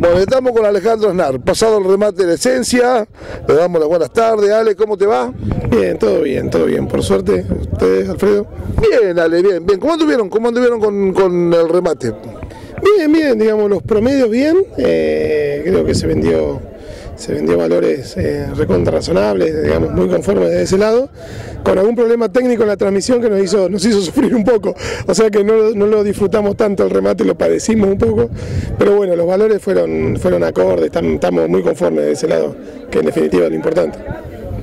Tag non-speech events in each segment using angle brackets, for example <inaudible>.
Bueno, estamos con Alejandro Aznar, pasado el remate de la esencia, le damos las buenas tardes, Ale, ¿cómo te va? Bien, todo bien, todo bien, por suerte. ¿Ustedes, Alfredo? Bien, Ale, bien, bien. ¿Cómo anduvieron? ¿Cómo anduvieron con, con el remate? Bien, bien, digamos, los promedios bien. Eh, creo que se vendió se vendió valores eh, recontra razonables, digamos, muy conformes de ese lado, con algún problema técnico en la transmisión que nos hizo, nos hizo <laughs> sufrir un poco, o sea que no, no lo disfrutamos tanto el remate, lo padecimos un poco, pero bueno, los valores fueron, fueron acordes, estamos muy conformes de ese lado, que en definitiva es lo importante.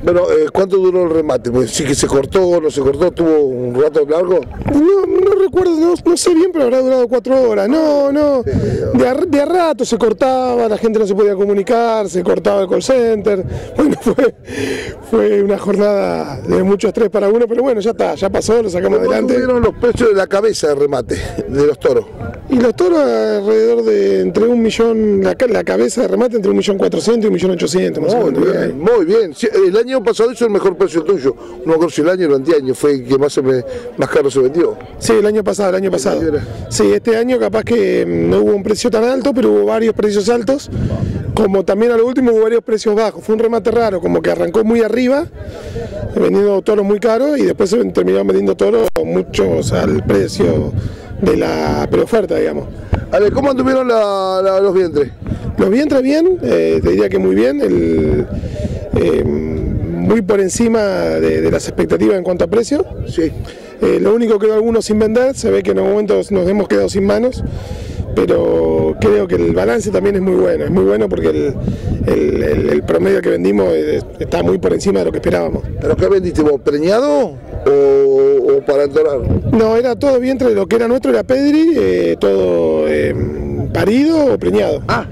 Bueno, eh, ¿cuánto duró el remate? Pues sí que se cortó, no se cortó, tuvo un rato largo. No, no recuerdo, no, sé bien, pero habrá durado cuatro horas. No, no. De a, de rato se cortaba, la gente no se podía comunicar, se cortaba el call center. <laughs> Bueno, fue, fue una jornada de mucho estrés para uno, pero bueno, ya está, ya pasó, lo sacamos adelante. ¿Cuánto los precios de la cabeza de remate de los toros? Y los toros alrededor de entre un millón, la, la cabeza de remate entre un millón cuatrocientos y un millón ochocientos. Muy bien, muy bien. El año año pasado hizo el mejor precio tuyo. No me si el año o el anteaño fue el que más, más caro se vendió. Sí, el año pasado, el año pasado. Sí, este año capaz que mm, no hubo un precio tan alto, pero hubo varios precios altos. Como también a lo último hubo varios precios bajos. Fue un remate raro, como que arrancó muy arriba, vendiendo toros muy caros y después se terminó vendiendo toros muchos al precio de la preoferta, digamos. A ver, ¿cómo anduvieron los vientres? Los vientres bien, eh, te diría que muy bien. El, eh, muy por encima de, las expectativas en cuanto a precio. Sí. Eh, lo único que algunos sin vender, se ve que en un momento nos hemos quedado sin manos, pero creo que el balance también es muy bueno, es muy bueno porque el, promedio que vendimos está muy por encima de lo que esperábamos. ¿Pero qué vendiste vos? ¿Preñado o, para entorar? No, era todo bien entre lo que era nuestro, era Pedri, eh, todo eh, parido o preñado. Ah.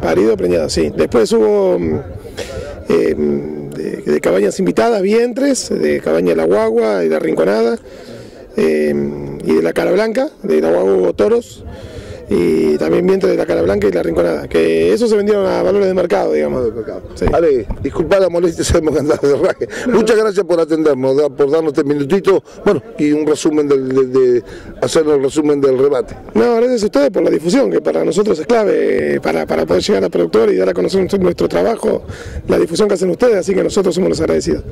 Parido preñado, sí. Después hubo de, cabañas invitadas, vientres, de cabaña la guagua y la rinconada, eh, y de la cara blanca, de la guagua toros y también vientre de la cara blanca y la rinconada, que eso se vendieron a valores de mercado, digamos. Sí. Ale, disculpa la molestia, <laughs> sabemos que andás de raje. Muchas gracias por atendernos, por darnos este minutito, bueno, y un resumen del, de, hacer el resumen del rebate. No, gracias a ustedes por la difusión, que para nosotros es clave para, para poder llegar a productores y dar a conocer nuestro trabajo, la difusión que hacen ustedes, así que nosotros somos los agradecidos.